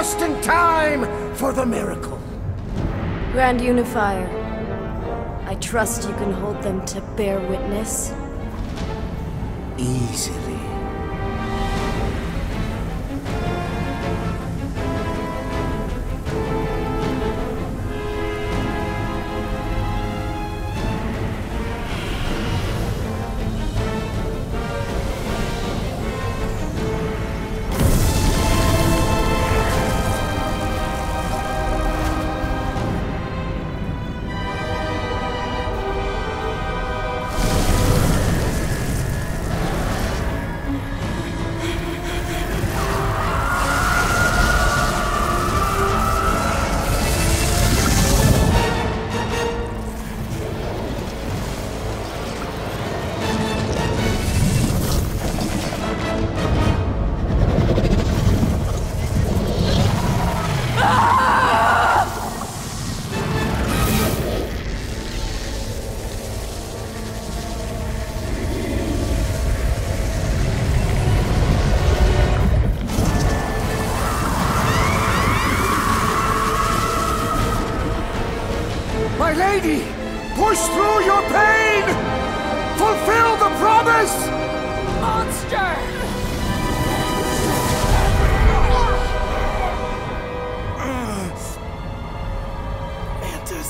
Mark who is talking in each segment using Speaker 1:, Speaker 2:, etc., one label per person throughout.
Speaker 1: just in time for the miracle.
Speaker 2: Grand Unifier, I trust you can hold them to bear witness.
Speaker 1: Easily.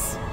Speaker 3: Mantis.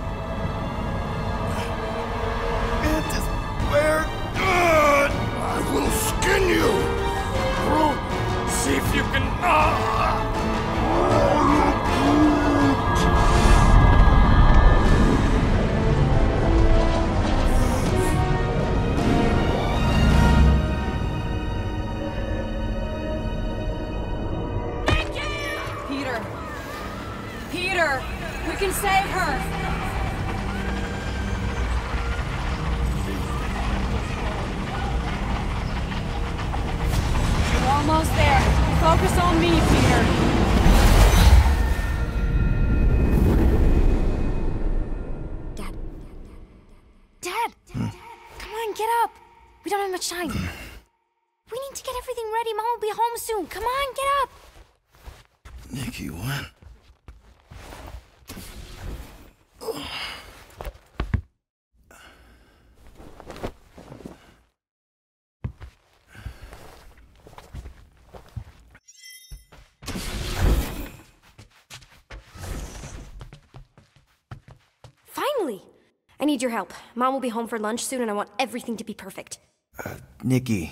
Speaker 1: I
Speaker 2: need your help. Mom will be home for lunch soon and I want everything to be perfect.
Speaker 3: Uh, Nikki.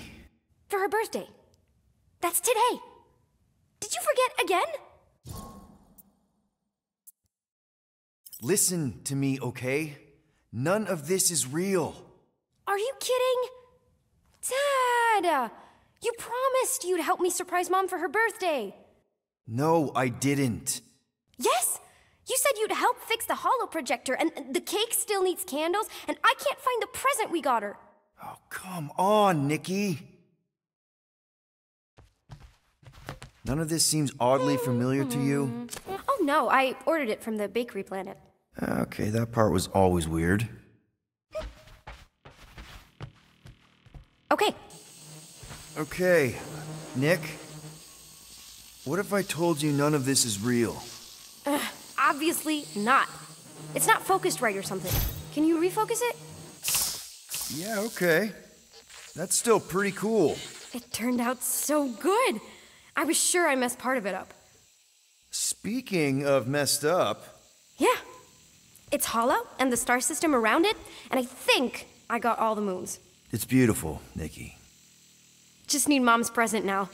Speaker 2: For her birthday. That's today. Did you forget again?
Speaker 3: Listen to me, okay? None of this is real.
Speaker 2: Are you kidding? Dad! You promised you'd help me surprise Mom for her birthday.
Speaker 3: No, I didn't.
Speaker 2: Yes? You said you'd help fix the holo projector, and the cake still needs candles, and I can't find the present we got her.
Speaker 3: Oh, come on, Nikki. None of this seems oddly familiar to you? Mm-hmm.
Speaker 2: Oh no, I ordered it from the Bakery Planet.
Speaker 3: Okay, that part was always weird.
Speaker 2: Okay,
Speaker 3: Okay, Nick. What if I told you none of this is real?
Speaker 2: Obviously not. It's not focused right or something. Can you refocus it?
Speaker 3: Yeah, okay. That's still pretty cool.
Speaker 2: It turned out so good. I was sure I messed part of it up.
Speaker 3: Speaking of messed up,
Speaker 2: Yeah. It's hollow, and the star system around it, and I think I got all the moons.
Speaker 3: it's beautiful, Nikki.
Speaker 2: Just need Mom's present now.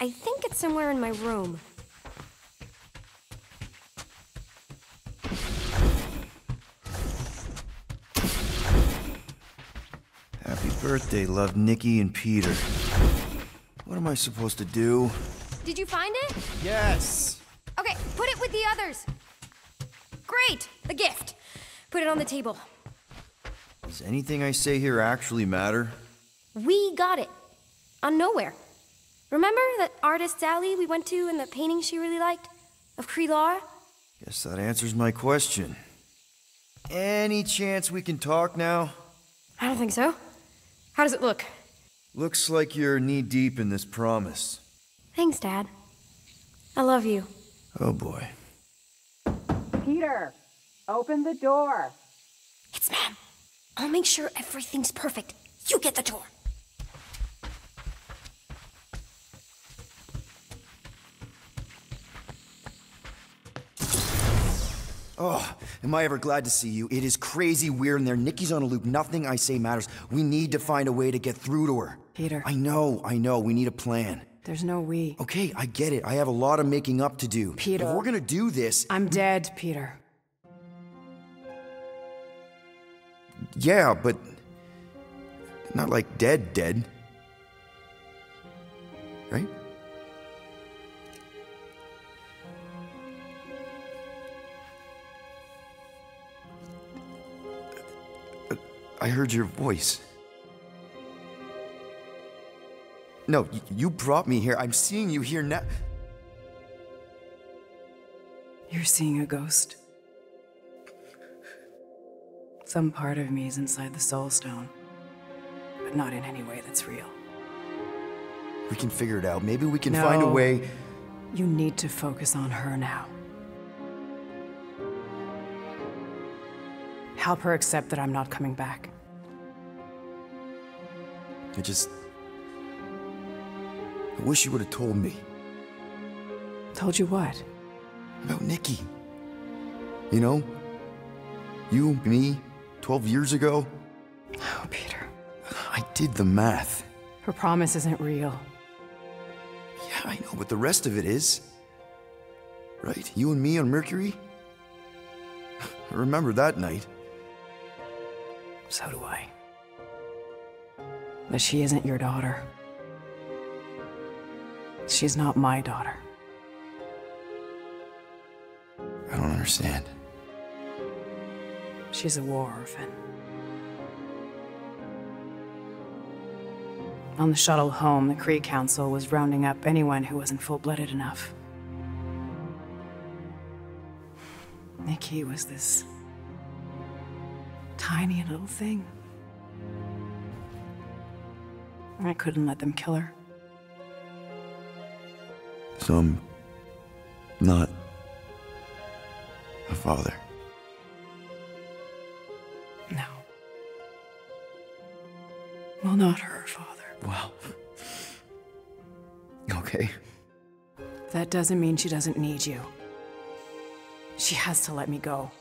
Speaker 2: I think it's somewhere in my room.
Speaker 3: Birthday, love Nikki and Peter. What am I supposed to do?
Speaker 2: Did you find it?
Speaker 3: Yes!
Speaker 2: Okay, put it with the others. Great, the gift. Put it on the table.
Speaker 3: Does anything I say here actually matter?
Speaker 2: We got it. On nowhere. Remember that artist's alley we went to and the painting she really liked? Of Krelar?
Speaker 3: Guess that answers my question. Any chance we can talk now?
Speaker 2: I don't think so. How does it look?
Speaker 3: Looks like you're knee deep in this promise.
Speaker 2: Thanks, Dad. I love you.
Speaker 3: Oh boy.
Speaker 4: Peter, open the door.
Speaker 2: It's Mom. I'll make sure everything's perfect. You get the door.
Speaker 3: Oh, am I ever glad to see you? It is crazy weird in there. Nikki's on a loop. Nothing I say matters. We need to find a way to get through to her.
Speaker 5: Peter.
Speaker 3: I know, I know. We need a plan.
Speaker 5: There's no we.
Speaker 3: Okay, I get it. I have a lot of making up to do.
Speaker 5: Peter.
Speaker 3: If we're gonna do this,
Speaker 5: I'm dead, Peter.
Speaker 3: yeah, but not like dead, dead. Right? I heard your voice. No, you brought me here. I'm seeing you here now.
Speaker 5: You're seeing a ghost. Some part of me is inside the Soul Stone, but not in any way that's real.
Speaker 3: We can figure it out. Maybe we can find a
Speaker 5: No.
Speaker 3: way.
Speaker 5: You need to focus on her now. Help her accept that I'm not coming back.
Speaker 3: I just. I wish you would have told me
Speaker 5: Told you what?
Speaker 3: about Nikki. You know? You, me, 12 years ago.
Speaker 5: Oh, Peter.
Speaker 3: I did the math.
Speaker 5: Her promise isn't real.
Speaker 3: Yeah, I know, but the rest of it is. Right? You and me on Mercury? I remember that night.
Speaker 5: So do I. But she isn't your daughter. She's not my daughter.
Speaker 3: I don't understand.
Speaker 5: She's a war orphan. On the shuttle home, the Kree Council was rounding up anyone who wasn't full blooded enough. Nikki was this tiny little thing. I couldn't let them kill her.
Speaker 3: So I'm not a father.
Speaker 5: No. Well, not her father.
Speaker 3: Wow. Okay.
Speaker 5: That doesn't mean she doesn't need you. She has to let me go.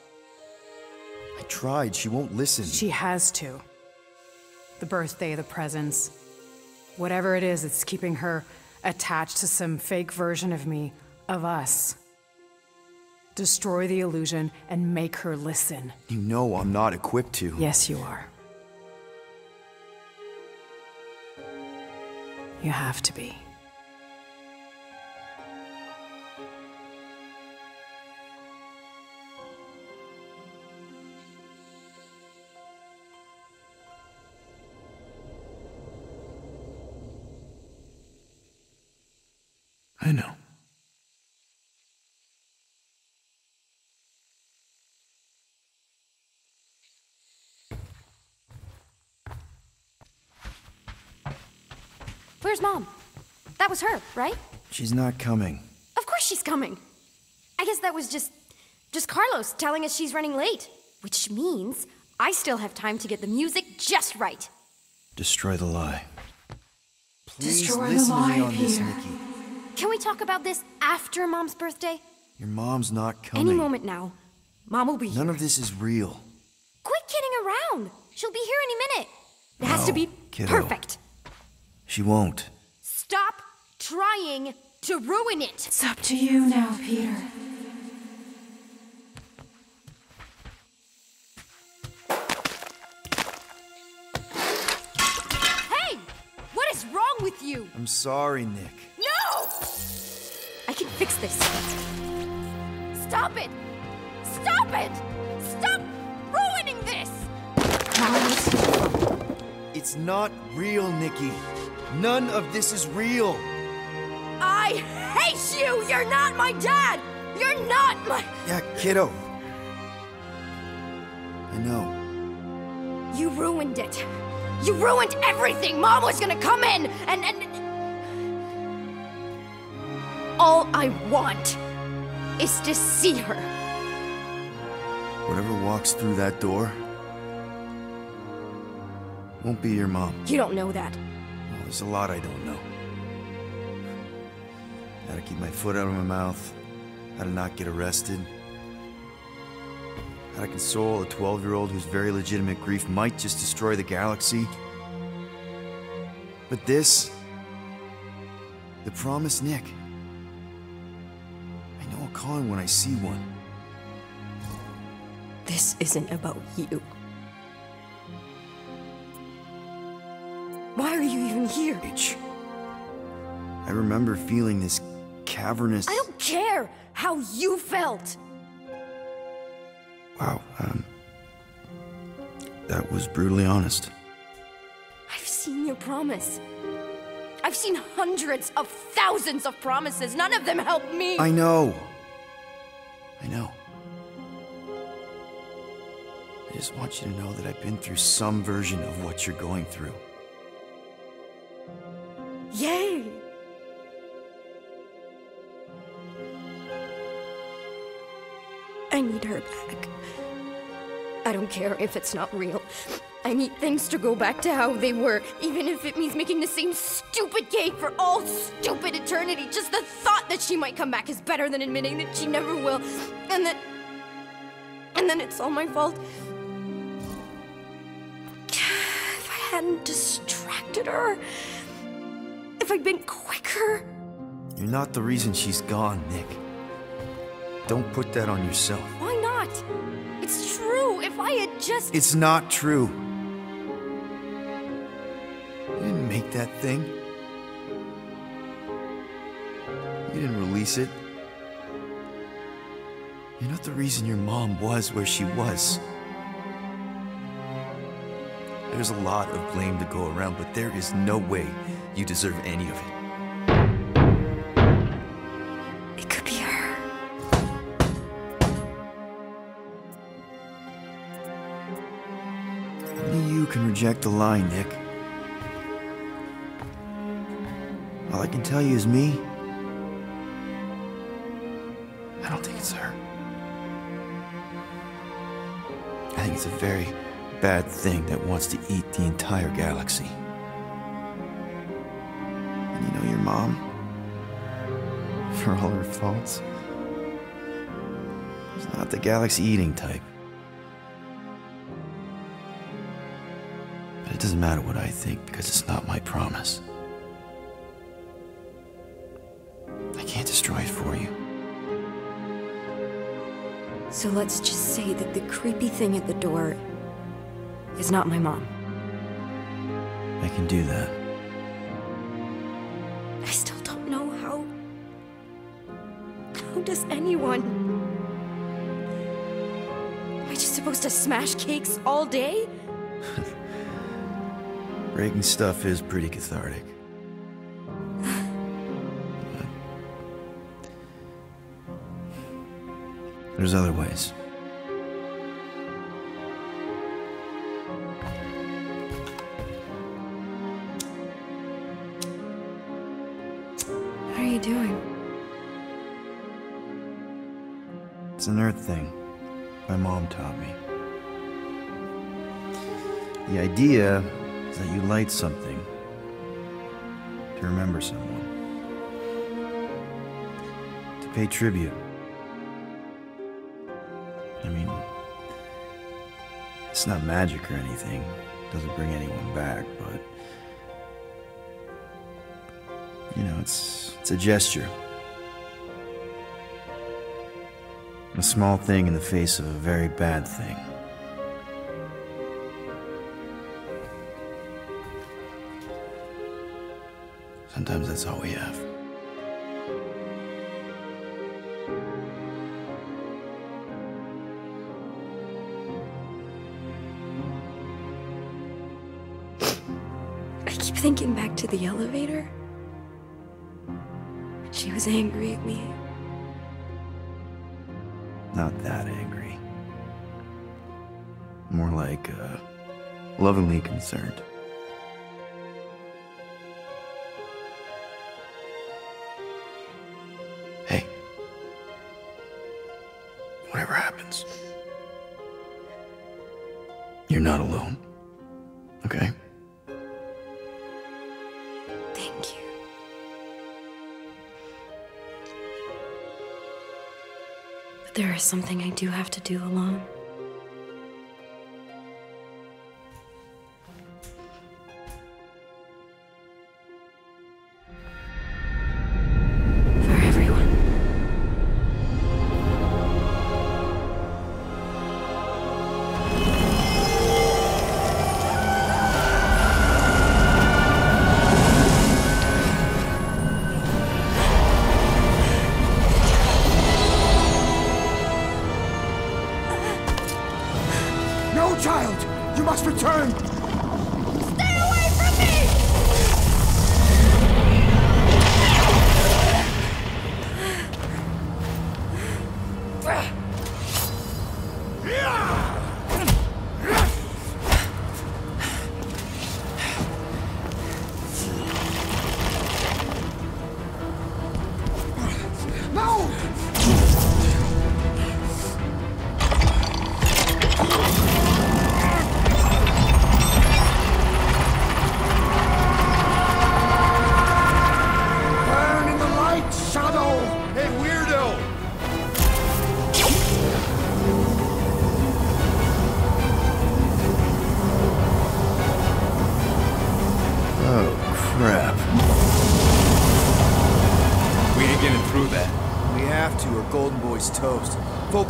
Speaker 3: Tried. She won't listen.
Speaker 5: She has to. The birthday, the presents, whatever it is that's keeping her attached to some fake version of me, of us. Destroy the illusion and make her listen.
Speaker 3: You know I'm not equipped to.
Speaker 5: Yes, you are. You have to be.
Speaker 2: Where's Mom? That was her, right?
Speaker 3: She's not coming.
Speaker 2: Of course she's coming. I guess that was just. just Carlos telling us she's running late. Which means I still have time to get the music just right.
Speaker 3: Destroy the lie. Please
Speaker 5: Destroy the
Speaker 3: listen to me
Speaker 5: lie,
Speaker 3: on this, Nikki.
Speaker 2: Can we talk about this after Mom's birthday?
Speaker 3: Your mom's not coming.
Speaker 2: Any moment now. Mom will be here.
Speaker 3: None of this is real.
Speaker 2: Quit kidding around. She'll be here any minute. It has to be
Speaker 3: kiddo.
Speaker 2: perfect.
Speaker 3: She won't.
Speaker 2: Stop trying to ruin it.
Speaker 5: It's up to you now, Peter.
Speaker 2: Hey! What is wrong with you?
Speaker 3: I'm sorry, Nick.
Speaker 2: No! I can fix this. Stop it! Stop it! Stop ruining this!
Speaker 3: It's not real, Nikki. None of this is real.
Speaker 2: I hate you! You're not my dad! You're not my.
Speaker 3: Yeah, kiddo. I know.
Speaker 2: You ruined it. You ruined everything. Mom was gonna come in and and. All I want is to see her.
Speaker 3: Whatever walks through that door won't be your mom.
Speaker 2: You don't know that.
Speaker 3: Well, there's a lot I don't know. How to keep my foot out of my mouth, how to not get arrested, how to console a 12 year old whose very legitimate grief might just destroy the galaxy. But this, the promised Nick, I know a con when I see one.
Speaker 2: This isn't about you.
Speaker 3: Remember feeling this cavernous.
Speaker 2: I don't care how you felt.
Speaker 3: Wow, um. That was brutally honest.
Speaker 2: I've seen your promise. I've seen hundreds of thousands of promises. None of them help me.
Speaker 3: I know. I know. I just want you to know that I've been through some version of what you're going through.
Speaker 2: Yay! Need her back. I don't care if it's not real. I need things to go back to how they were, even if it means making the same stupid cake for all stupid eternity. Just the thought that she might come back is better than admitting that she never will. And that. And then it's all my fault. If I hadn't distracted her, if I'd been quicker.
Speaker 3: You're not the reason she's gone, Nick. Don't put that on yourself.
Speaker 2: Why not? It's true. If I had just.
Speaker 3: It's not true. You didn't make that thing. You didn't release it. You're not the reason your mom was where she was. There's a lot of blame to go around, but there is no way you deserve any of it.
Speaker 2: It
Speaker 3: Reject the lie, Nick. All I can tell you is me. I don't think it's her. I think it's a very bad thing that wants to eat the entire galaxy. And you know your mom? For all her faults, she's not the galaxy eating type. Doesn't matter what I think because it's not my promise. I can't destroy it for you.
Speaker 2: So let's just say that the creepy thing at the door is not my mom.
Speaker 3: I can do that.
Speaker 2: I still don't know how. How does anyone? Am I just supposed to smash cakes all day?
Speaker 3: Breaking stuff is pretty cathartic. There's other ways.
Speaker 2: What are you doing?
Speaker 3: It's an earth thing my mom taught me. The idea that you light something to remember someone, to pay tribute. I mean, it's not magic or anything, it doesn't bring anyone back, but you know, it's it's a gesture. A small thing in the face of a very bad thing. Sometimes that's all we have.
Speaker 2: I keep thinking back to the elevator. She was angry at me.
Speaker 3: Not that angry. More like, uh, lovingly concerned.
Speaker 2: something I do have to do alone.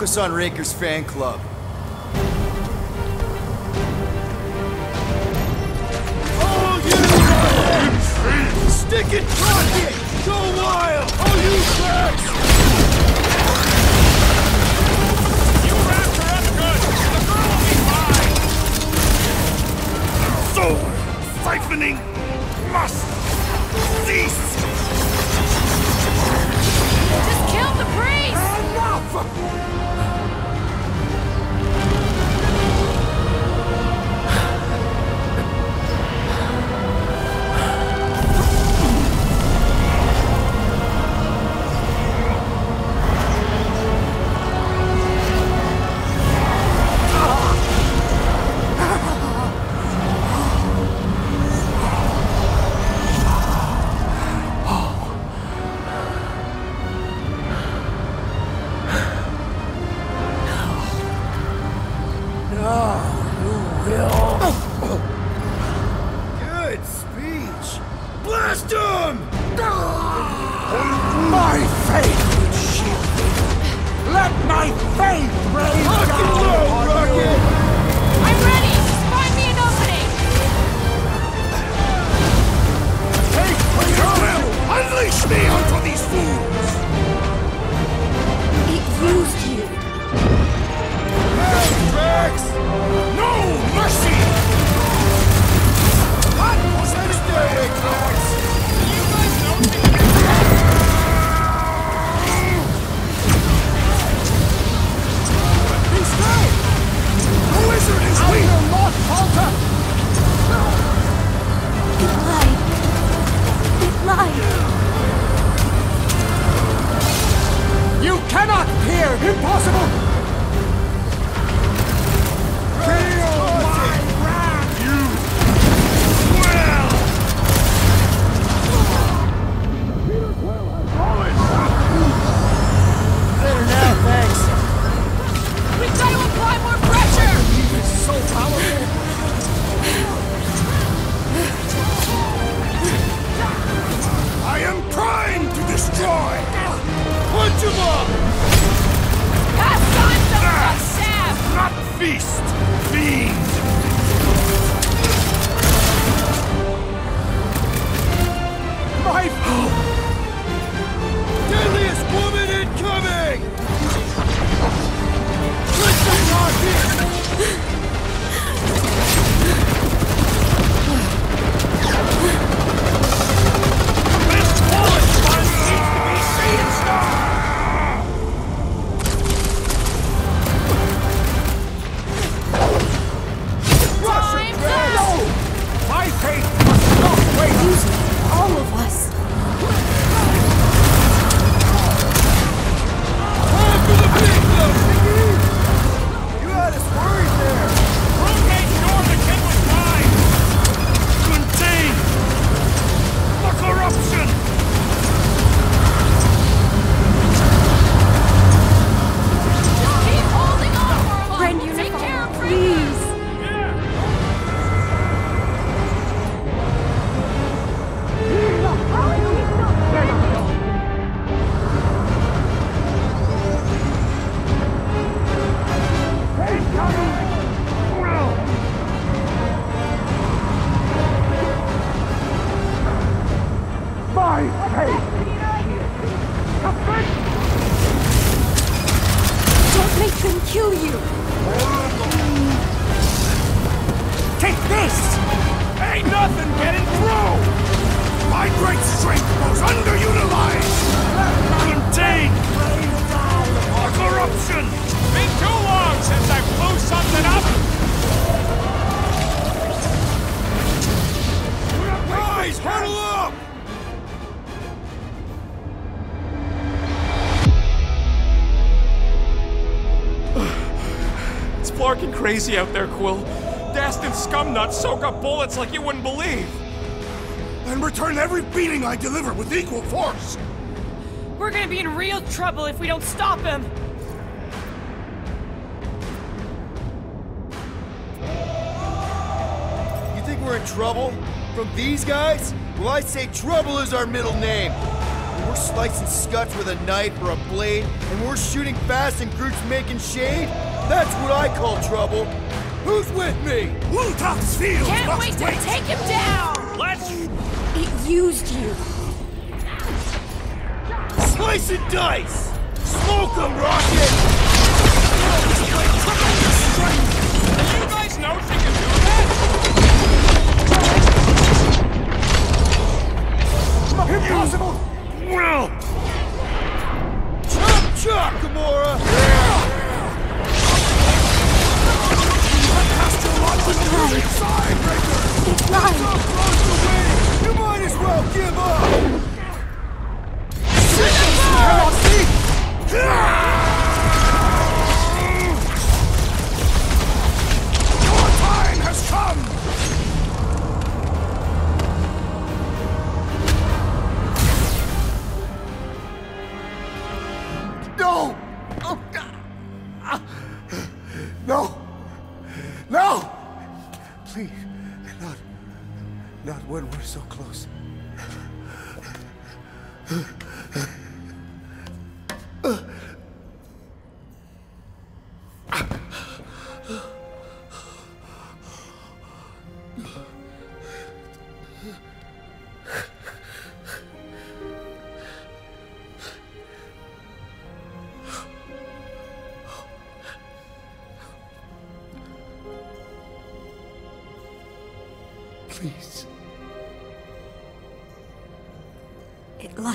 Speaker 3: us on Rakers Fan Club.
Speaker 6: Nothing getting through! My great strength was underutilized! Contain! More corruption!
Speaker 7: Been too long since I blew something up!
Speaker 6: Guys, huddle up!
Speaker 7: It's flarking crazy out there, Quill. Dastin scumnuts soak up bullets like you wouldn't believe.
Speaker 6: And return every beating I deliver with equal force!
Speaker 8: We're gonna be in real trouble if we don't stop him!
Speaker 3: You think we're in trouble? From these guys? Well, I say trouble is our middle name. When we're slicing scuts with a knife or a blade, and we're shooting fast and groups making shade, that's what I call trouble. Who's with me?
Speaker 6: Wultof's field
Speaker 8: Can't wait to
Speaker 6: wait!
Speaker 8: take him down!
Speaker 7: Let's.
Speaker 2: It used you.
Speaker 3: Slice and dice! Smoke 'em, Rocket!
Speaker 7: You guys know she can do that?
Speaker 6: Impossible!
Speaker 3: Well! Chop chop, Gamora!
Speaker 6: Your time has come!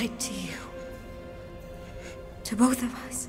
Speaker 2: Lied to you. To both of us.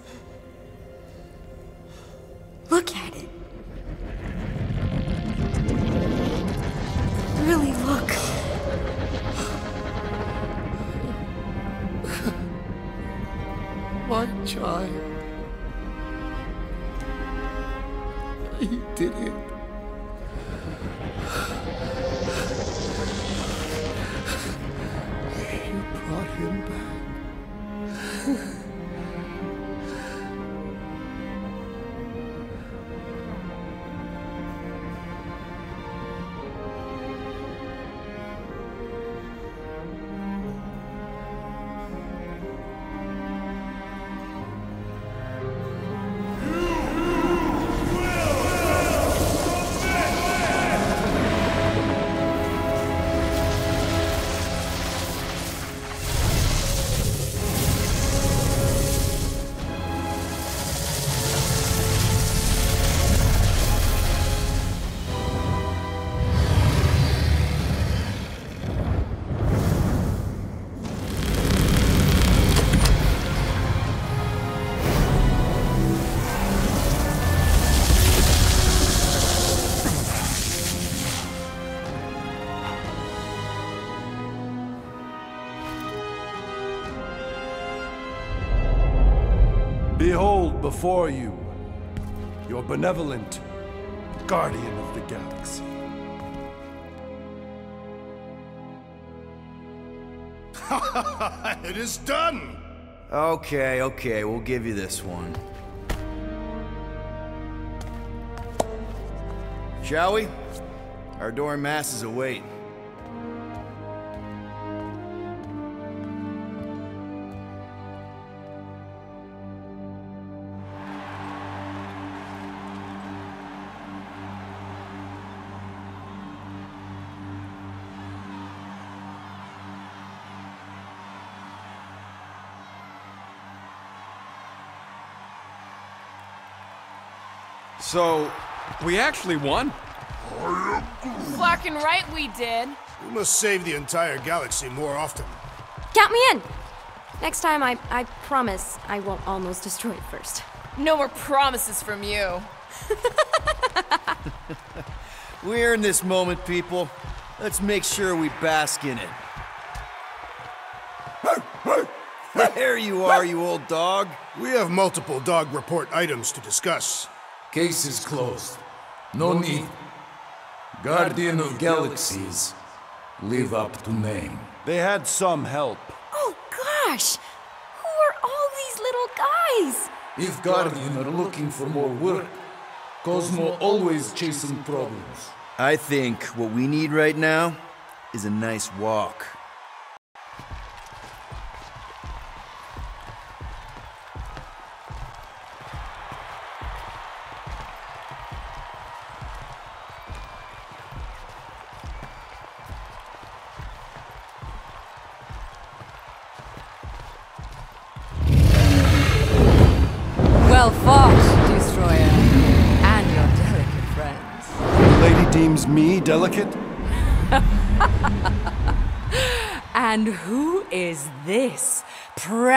Speaker 9: Before you your benevolent guardian of the galaxy.
Speaker 6: it is done!
Speaker 10: Okay, okay, we'll give you this one. Shall we? Our adoring masses await.
Speaker 11: So, we actually won?
Speaker 12: Fucking right we did.
Speaker 6: We must save the entire galaxy more often.
Speaker 2: Count me in! Next time, I, I promise I won't almost destroy it first.
Speaker 12: No more promises from you.
Speaker 3: We're in this moment, people. Let's make sure we bask in it. There you are, you old dog.
Speaker 6: We have multiple dog report items to discuss.
Speaker 13: Case is closed. No need. Guardian of Galaxies. Live up to name.
Speaker 9: They had some help.
Speaker 2: Oh gosh! Who are all these little guys?
Speaker 13: If Guardian are looking for more work, Cosmo always chasing problems.
Speaker 3: I think what we need right now is a nice walk.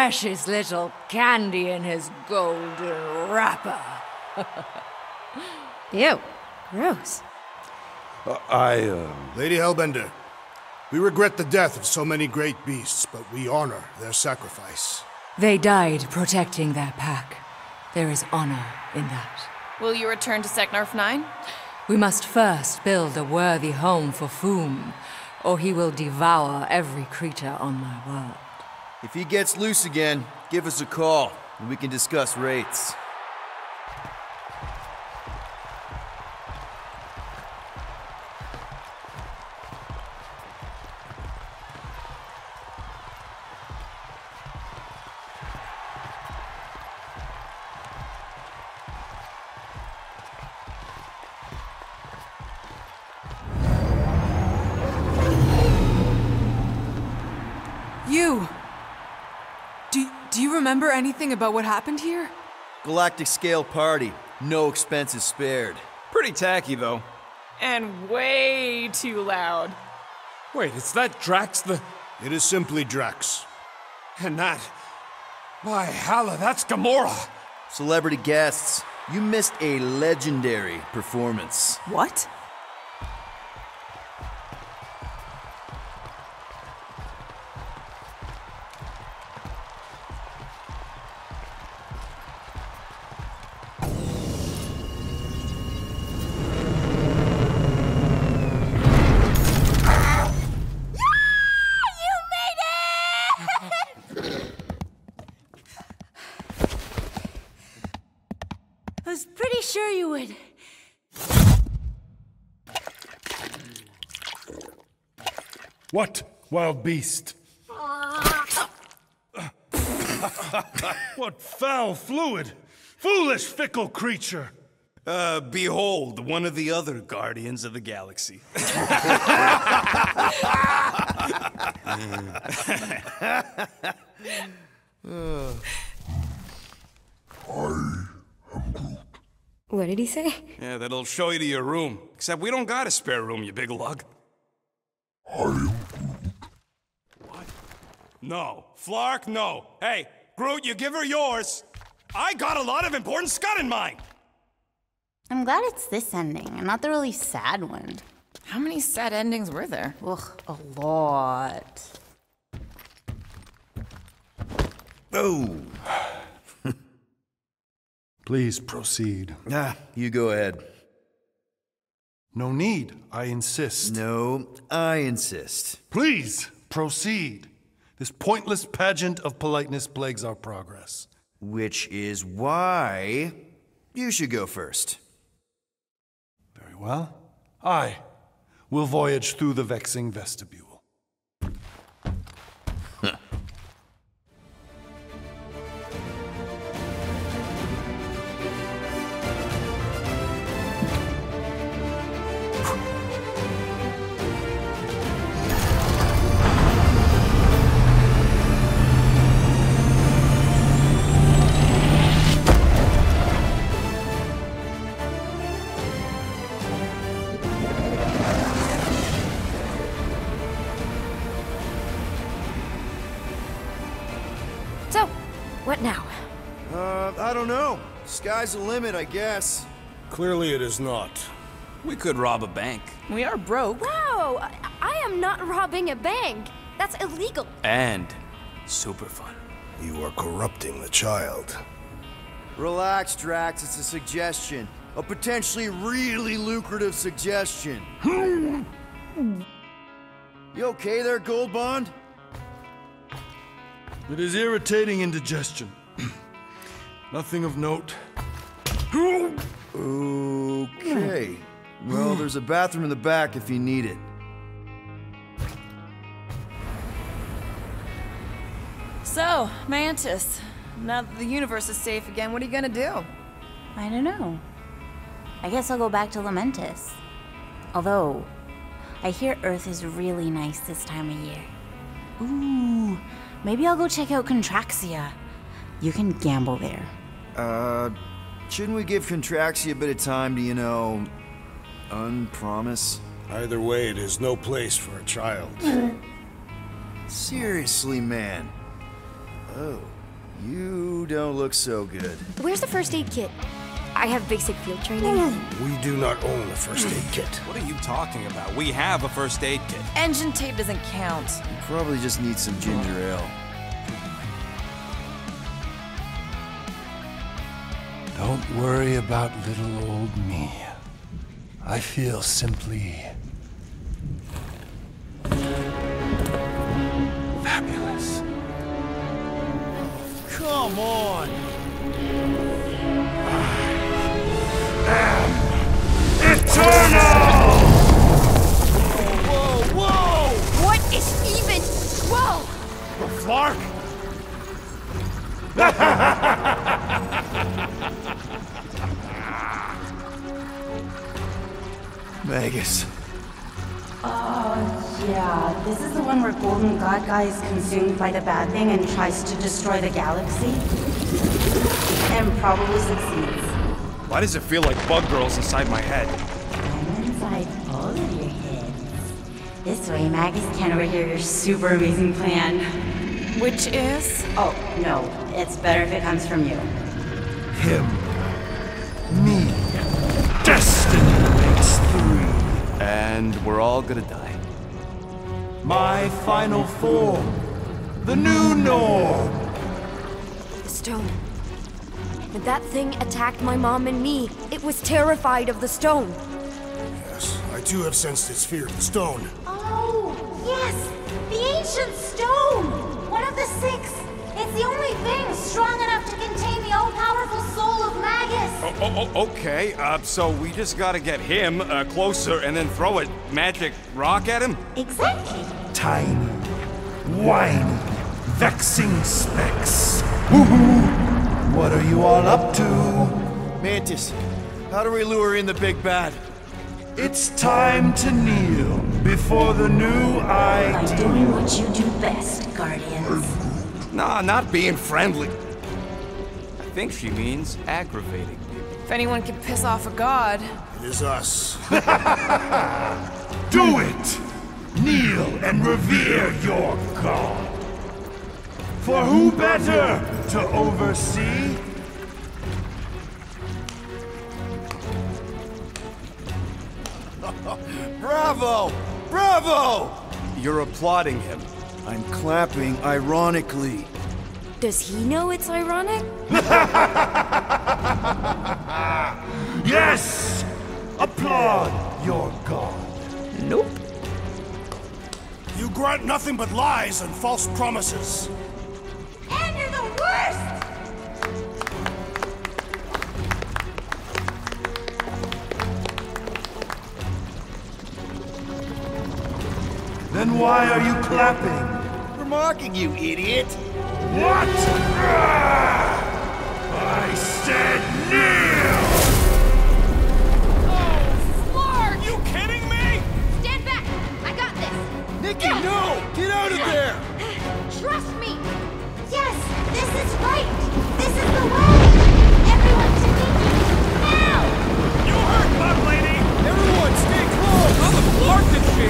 Speaker 14: Precious little candy in his golden wrapper?
Speaker 2: Ew. Gross.
Speaker 9: Uh, I, uh...
Speaker 6: Lady Hellbender, we regret the death of so many great beasts, but we honor their sacrifice.
Speaker 14: They died protecting their pack. There is honor in that.
Speaker 12: Will you return to Seknarf 9?
Speaker 14: We must first build a worthy home for Foom, or he will devour every creature on my world.
Speaker 3: If he gets loose again, give us a call, and we can discuss rates.
Speaker 15: Remember anything about what happened here?
Speaker 3: Galactic scale party, no expenses spared.
Speaker 11: Pretty tacky, though.
Speaker 12: And way too loud.
Speaker 11: Wait, is that Drax the.
Speaker 6: It is simply Drax.
Speaker 11: And that. By Hala, that's Gamora!
Speaker 3: Celebrity guests, you missed a legendary performance.
Speaker 15: What?
Speaker 14: I was pretty sure you would.
Speaker 9: What, wild beast? what foul fluid! Foolish, fickle creature!
Speaker 7: Uh, behold, one of the other Guardians of the Galaxy.
Speaker 2: What did he say?
Speaker 7: Yeah, that'll show you to your room. Except we don't got a spare room, you big lug. What? No. Flark, no. Hey, Groot, you give her yours. I got a lot of important scud in mind.
Speaker 16: I'm glad it's this ending and not the really sad one.
Speaker 12: How many sad endings were there?
Speaker 16: Ugh, a lot.
Speaker 3: Oh.
Speaker 9: Please proceed.
Speaker 3: Ah, you go ahead.
Speaker 9: No need, I insist.
Speaker 3: No, I insist.
Speaker 9: Please proceed. This pointless pageant of politeness plagues our progress.
Speaker 3: Which is why you should go first.
Speaker 9: Very well. I will voyage through the vexing vestibule.
Speaker 3: Guess.
Speaker 6: Clearly it is not.
Speaker 17: We could rob a bank.
Speaker 12: We are broke.
Speaker 2: Wow, I, I am not robbing a bank. That's illegal.
Speaker 17: And super fun.
Speaker 6: You are corrupting the child.
Speaker 3: Relax, Drax. It's a suggestion. A potentially really lucrative suggestion. you okay there, Gold Bond?
Speaker 6: It is irritating indigestion. Nothing of note.
Speaker 3: Okay. Well, there's a bathroom in the back if you need it.
Speaker 12: So, Mantis, now that the universe is safe again, what are you gonna do?
Speaker 16: I don't know. I guess I'll go back to Lamentus. Although, I hear Earth is really nice this time of year. Ooh, maybe I'll go check out Contraxia. You can gamble there.
Speaker 3: Uh, shouldn't we give Contraxia a bit of time to, you know, unpromise?
Speaker 6: Either way, it is no place for a child. Mm-hmm.
Speaker 3: Seriously, man. Oh, you don't look so good.
Speaker 2: Where's the first aid kit? I have basic field training. Mm-hmm.
Speaker 6: We do not own a first aid kit.
Speaker 17: What are you talking about? We have a first aid kit.
Speaker 12: Engine tape doesn't count.
Speaker 3: You probably just need some ginger ale.
Speaker 6: Don't worry about little old me. I feel simply fabulous.
Speaker 3: Come on!
Speaker 9: Eternal!
Speaker 3: Whoa, whoa!
Speaker 2: What is even? Whoa!
Speaker 9: Flark?
Speaker 3: Magus.
Speaker 18: Oh, uh, yeah. This is the one where Golden God Guy is consumed by the bad thing and tries to destroy the galaxy? And probably succeeds.
Speaker 7: Why does it feel like bug girls inside my head?
Speaker 18: I'm inside all of your heads. This way, Magus can overhear your super amazing plan.
Speaker 12: Which is?
Speaker 18: Oh, no. It's better if it comes from you.
Speaker 9: Him.
Speaker 17: And we're all gonna die.
Speaker 9: My final form. The new norm.
Speaker 2: The stone. When that thing attacked my mom and me, it was terrified of the stone.
Speaker 6: Yes, I too have sensed its fear of the stone.
Speaker 18: Oh, yes! The ancient stone! One of the six! It's the only thing strong enough to contain the all-powerful soul of
Speaker 7: Oh, oh, okay. Uh, so we just gotta get him uh, closer and then throw a magic rock at him?
Speaker 18: Exactly.
Speaker 9: Tiny, whiny, vexing specks. Woohoo! What are you all up to?
Speaker 3: Mantis, how do we lure in the big bad?
Speaker 9: It's time to kneel before the new
Speaker 18: By
Speaker 9: idea.
Speaker 18: doing what you do best, Guardians.
Speaker 7: Nah, not being friendly.
Speaker 17: I think she means aggravating.
Speaker 12: If anyone can piss off a god.
Speaker 6: It is us.
Speaker 9: Do it! Kneel and revere your god. For who better to oversee?
Speaker 3: Bravo! Bravo!
Speaker 17: You're applauding him.
Speaker 3: I'm clapping ironically.
Speaker 2: Does he know it's ironic?
Speaker 9: Yes! Applaud your god.
Speaker 2: Nope.
Speaker 6: You grant nothing but lies and false promises.
Speaker 18: And you're the worst!
Speaker 9: Then why are you clapping?
Speaker 3: We're mocking you, idiot!
Speaker 9: What? Ah! I said kneel!
Speaker 7: Oh, Are you kidding me?
Speaker 2: Stand back! I got this!
Speaker 3: Nikki, no! Get out of there!
Speaker 2: Trust me!
Speaker 18: Yes, this is right! This is the way! Everyone to Nikki! Now!
Speaker 7: You heard, bug lady!
Speaker 3: Everyone, stay close!
Speaker 7: How the flark did she?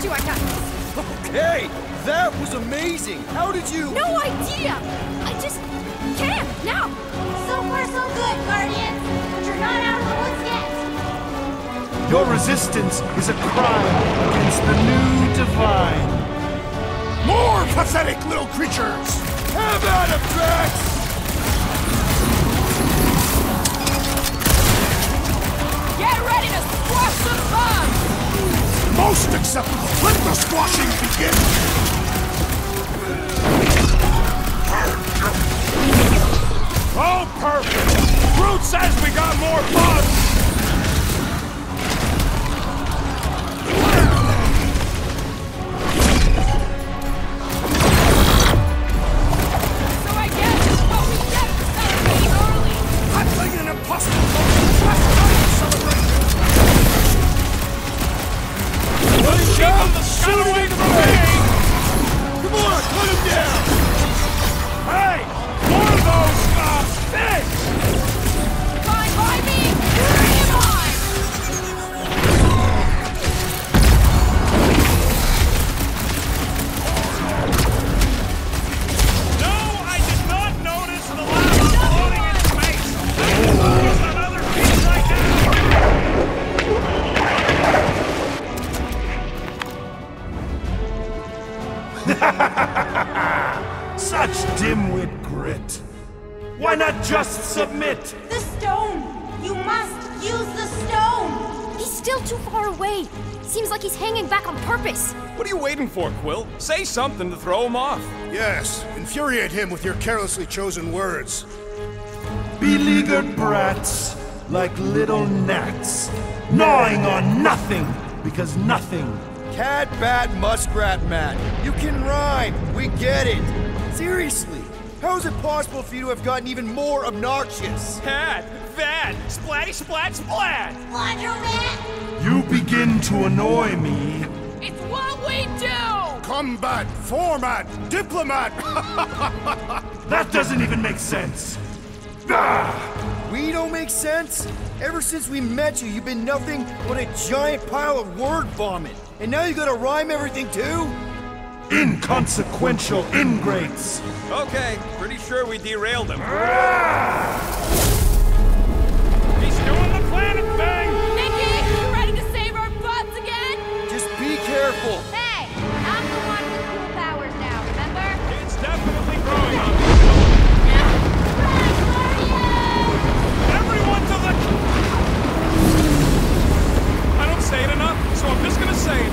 Speaker 19: Told you I got this.
Speaker 3: Okay, that was amazing. How did you?
Speaker 19: No idea. I just can't now.
Speaker 20: So far, so good, Guardians. But you're not out of the woods yet.
Speaker 9: Your resistance is a crime against the new divine.
Speaker 6: More pathetic little creatures!
Speaker 3: Have at him, Drax!
Speaker 2: Get ready to squash some bugs!
Speaker 6: Most acceptable. Let the squashing begin! Oh, perfect! Groot says we got more bugs!
Speaker 7: Quill? Say something to throw him off.
Speaker 6: Yes, infuriate him with your carelessly chosen words.
Speaker 9: Beleaguered brats, like little gnats, gnawing on nothing because nothing.
Speaker 3: Cat, bat, muskrat, Matt. You can rhyme. We get it. Seriously, how is it possible for you to have gotten even more obnoxious?
Speaker 7: Cat, Vad, splatty splat splat!
Speaker 20: Laundromat!
Speaker 9: You begin to annoy me.
Speaker 2: It's what we do!
Speaker 6: Combat, format, diplomat!
Speaker 9: That doesn't even make sense. Ah!
Speaker 3: We don't make sense? Ever since we met you, you've been nothing but a giant pile of word vomit. And now you gotta rhyme everything too?
Speaker 9: Inconsequential ingrates.
Speaker 7: Okay, pretty sure we derailed him. He's doing the planet thing!
Speaker 2: Nikki, you ready to save our butts again?
Speaker 3: Just be careful.
Speaker 7: Say it enough, so I'm just gonna say it.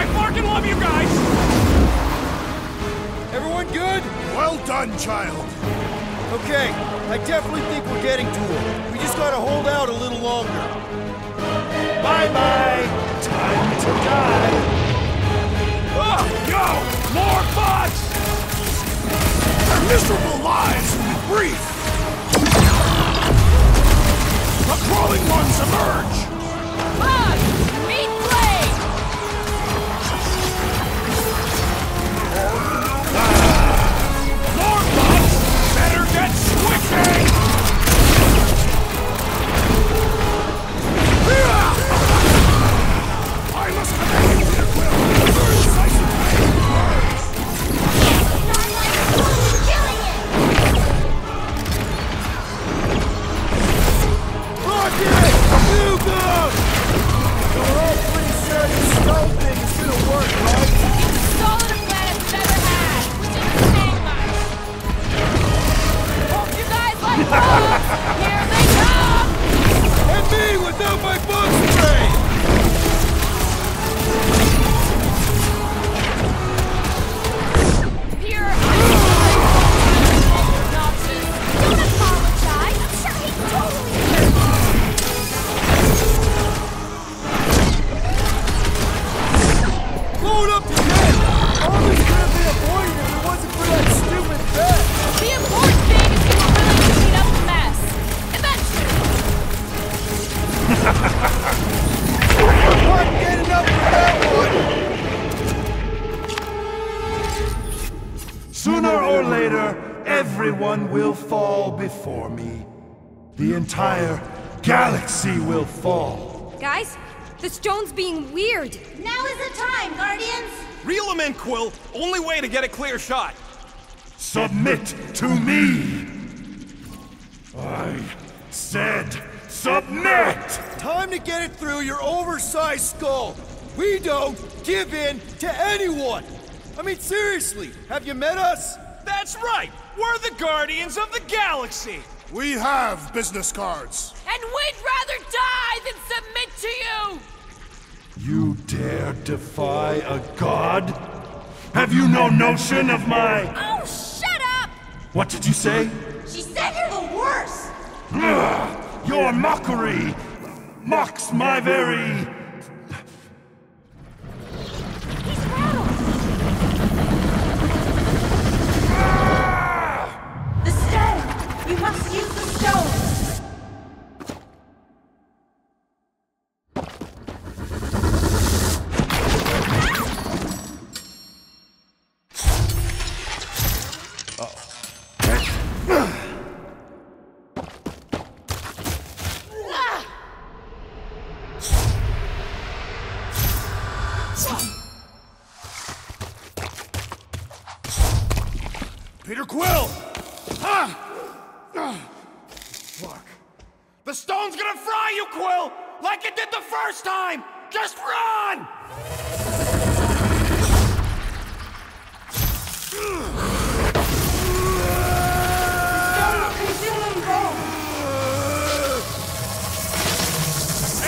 Speaker 7: I fucking love you guys!
Speaker 3: Everyone good?
Speaker 6: well done, child.
Speaker 3: Okay, I definitely think we're getting to it. We just gotta hold out a little longer.
Speaker 9: Bye bye. Time to die.
Speaker 6: Ah, yo! More bots! Their miserable lives will be brief! The crawling ones emerge!
Speaker 3: All pretty sure this stone thing is gonna work, right?
Speaker 2: Here they come!
Speaker 3: And me without my bug spray!
Speaker 2: The
Speaker 9: entire galaxy will fall.
Speaker 19: Guys,
Speaker 2: The stone's being weird.
Speaker 20: Now is the time, Guardians!
Speaker 7: Reel him in, Quill. Only way to get a clear shot.
Speaker 1: Submit to me! I said submit!
Speaker 15: Time to get it through your oversized skull. We don't give in to anyone. I mean, seriously, have you met us?
Speaker 7: That's right. We're the Guardians of the Galaxy.
Speaker 9: We have business cards.
Speaker 12: And we'd rather die than submit to you!
Speaker 1: You dare defy a god? Have you no notion of my.
Speaker 20: Oh, shut up!
Speaker 1: What did you say?
Speaker 20: She said you're the worst!
Speaker 1: Ugh, your mockery mocks my very.
Speaker 7: Ah! The stone! You must first time! Just run!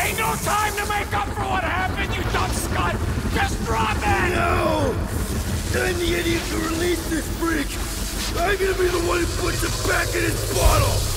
Speaker 7: Ain't no time to make up for what happened, you dumb scut! Just drop it!
Speaker 15: No! Then the idiot to release this freak! I'm gonna be the one who puts it back in its bottle!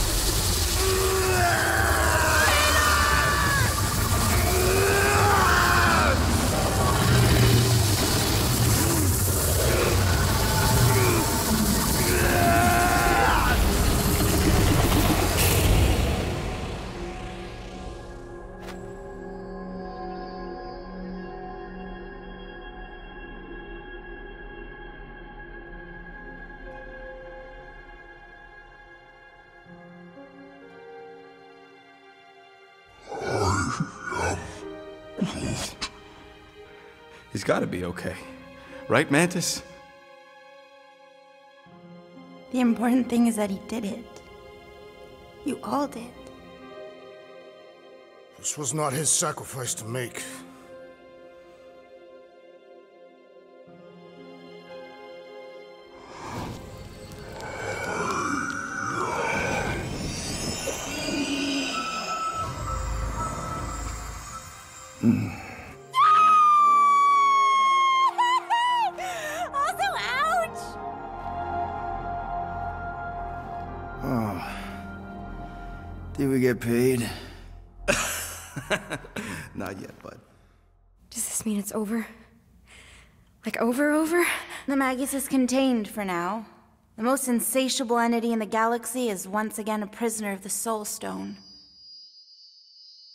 Speaker 21: Gotta be okay. Right, Mantis?
Speaker 16: The important thing is that he did it. You all did.
Speaker 9: This was not his sacrifice to make.
Speaker 3: Get paid?
Speaker 21: Not yet, bud.
Speaker 2: Does this mean it's over? Like over, over?
Speaker 16: The Magus is contained for now. The most insatiable entity in the galaxy is once again a prisoner of the Soul Stone.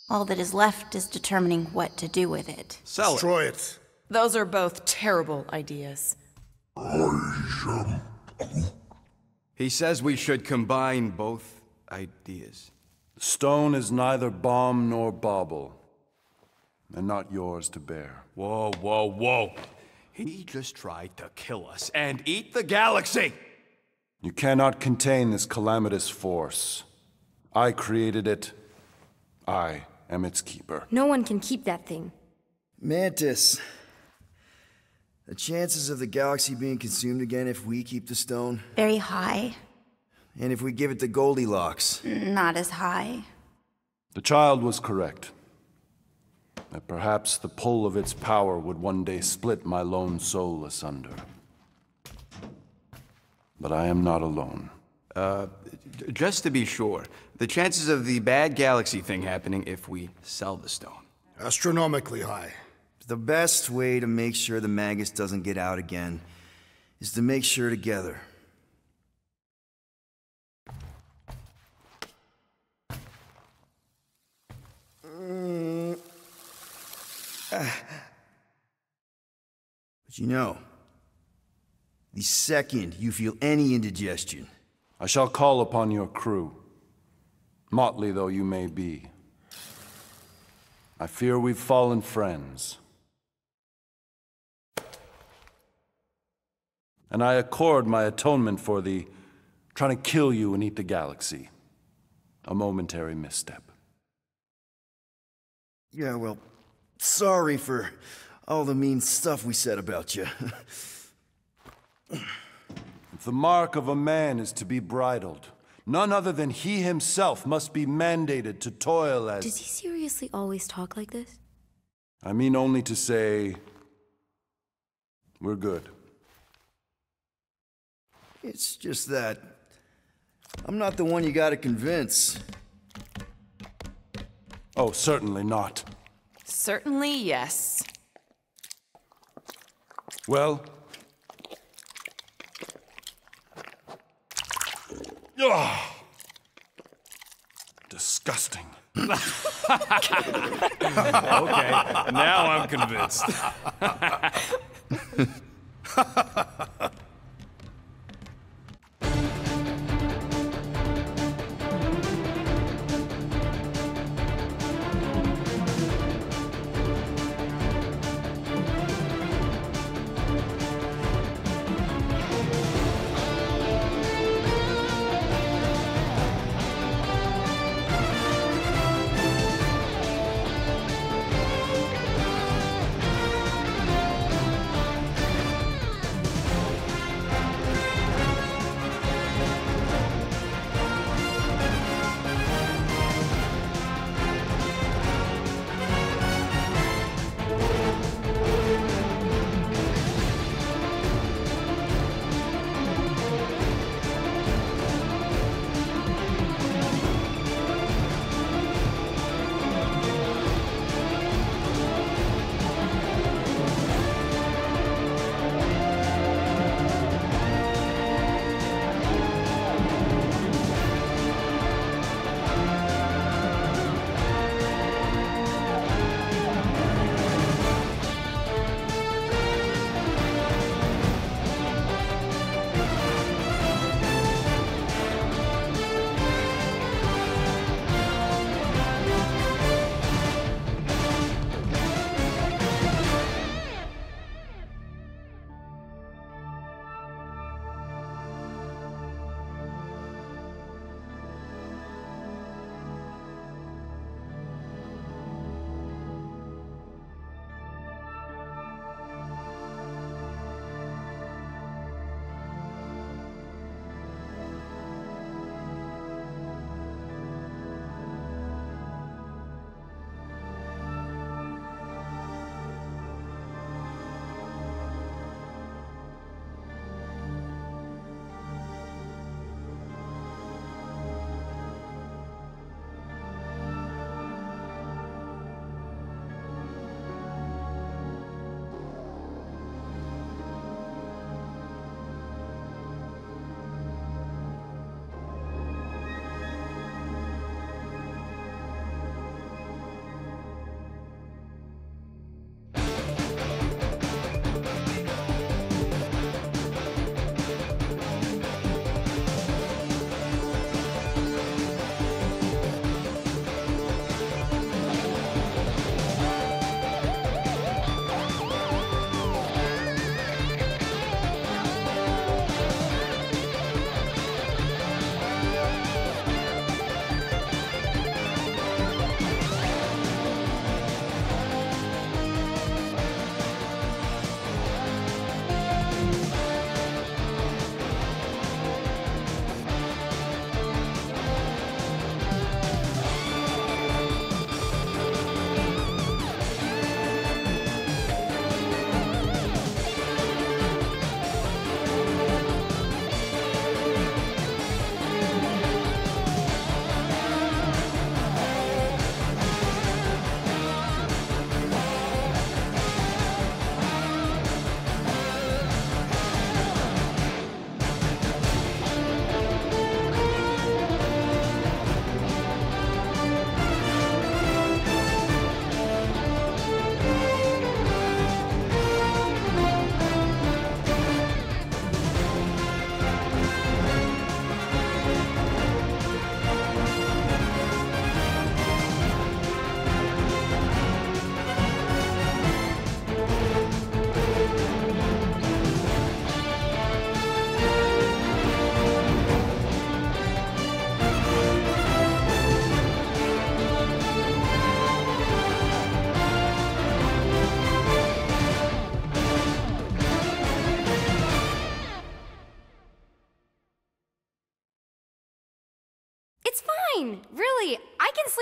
Speaker 16: All that is left is determining what to do with it.
Speaker 21: Sell
Speaker 9: Destroy it.
Speaker 8: Those are both terrible ideas.
Speaker 21: He says we should combine both ideas.
Speaker 9: Stone is neither bomb nor bauble, and not yours to bear.
Speaker 7: Whoa, whoa, whoa. He just tried to kill us and eat the galaxy!
Speaker 9: You cannot contain this calamitous force. I created it. I am its keeper.
Speaker 2: No one can keep that thing.
Speaker 3: Mantis. The chances of the galaxy being consumed again if we keep the stone,
Speaker 16: Very high,
Speaker 3: and if we give it to Goldilocks.
Speaker 16: not as high.
Speaker 9: The child was correct. That perhaps the pull of its power would one day split my lone soul asunder. But I am not alone.
Speaker 21: Uh, just to be sure, the chances of the bad galaxy thing happening if we sell the stone.
Speaker 9: Astronomically high.
Speaker 3: The best way to make sure the Magus doesn't get out again is to make sure together. But you know, the second you feel any indigestion,
Speaker 9: I shall call upon your crew, motley though you may be. I fear we've fallen friends. And I accord my atonement for the trying to kill you and eat the galaxy. A momentary misstep.
Speaker 3: Yeah, well, sorry for all the mean stuff we said about you.
Speaker 9: If the mark of a man is to be bridled, none other than he himself must be mandated to toil as.
Speaker 2: Does he seriously always talk like this?
Speaker 9: I mean only to say. We're good.
Speaker 3: it's just that I'm not the one you gotta convince.
Speaker 9: Oh, certainly not.
Speaker 12: Certainly, yes.
Speaker 9: Well. Ugh. Disgusting.
Speaker 7: okay, now I'm convinced.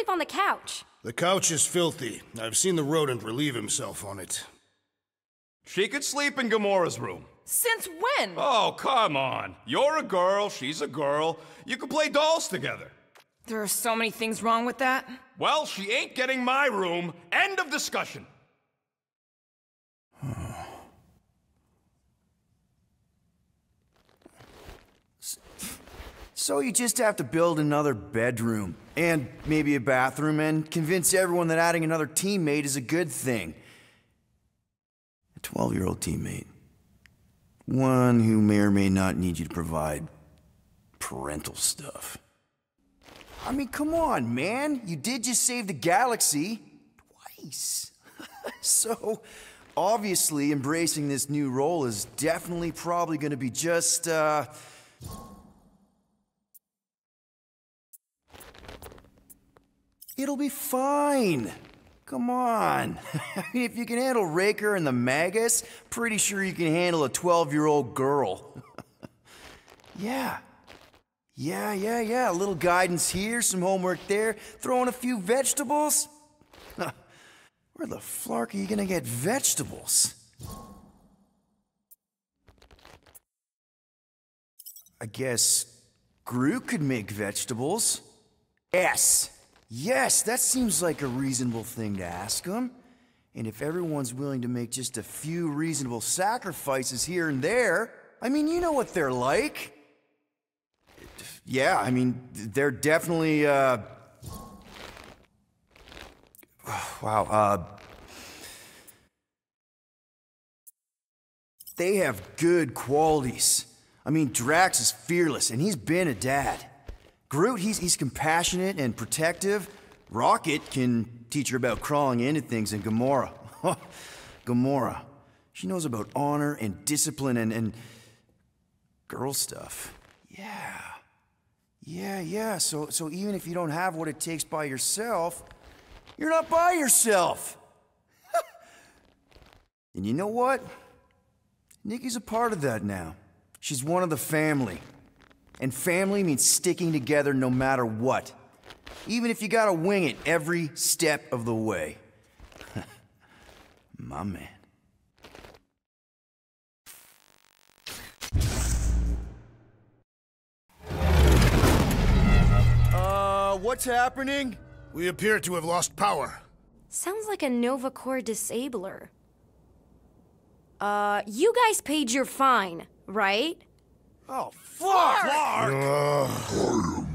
Speaker 2: sleep on the couch.
Speaker 1: The couch is filthy. I've seen the rodent relieve himself on it.
Speaker 7: She could sleep in Gamora's room.
Speaker 12: Since when?
Speaker 7: Oh, come on. You're a girl, she's a girl. You can play dolls together.
Speaker 12: There are so many things wrong with that.
Speaker 7: Well, she ain't getting my room. End of discussion.
Speaker 3: So you just have to build another bedroom, and maybe a bathroom, and convince everyone that adding another teammate is a good thing. A 12 year old teammate. One who may or may not need you to provide parental stuff. I mean, come on, man. You did just save the galaxy. Twice. so, obviously, embracing this new role is definitely probably gonna be just, uh. It'll be fine. Come on. I mean, if you can handle Raker and the Magus, pretty sure you can handle a 12 year old girl. yeah. Yeah, yeah, yeah. A little guidance here, some homework there, throwing a few vegetables. Where the flark are you gonna get vegetables? I guess Groot could make vegetables. Yes. Yes, that seems like a reasonable thing to ask him. And if everyone's willing to make just a few reasonable sacrifices here and there, I mean, you know what they're like. Yeah, I mean, they're definitely, uh. Wow, uh. They have good qualities. I mean, Drax is fearless, and he's been a dad. Groot, he's, he's compassionate and protective. Rocket can teach her about crawling into things, and Gamora. Gamora. She knows about honor and discipline and, and girl stuff. Yeah. Yeah, yeah. So, so even if you don't have what it takes by yourself, you're not by yourself. and you know what? Nikki's a part of that now. She's one of the family. And family means sticking together no matter what. Even if you gotta wing it every step of the way. My man.
Speaker 1: Uh, what's happening? We appear to have lost power.
Speaker 2: Sounds like a Nova Corps disabler. Uh, you guys paid your fine, right?
Speaker 1: Oh, fuck!
Speaker 22: Flark!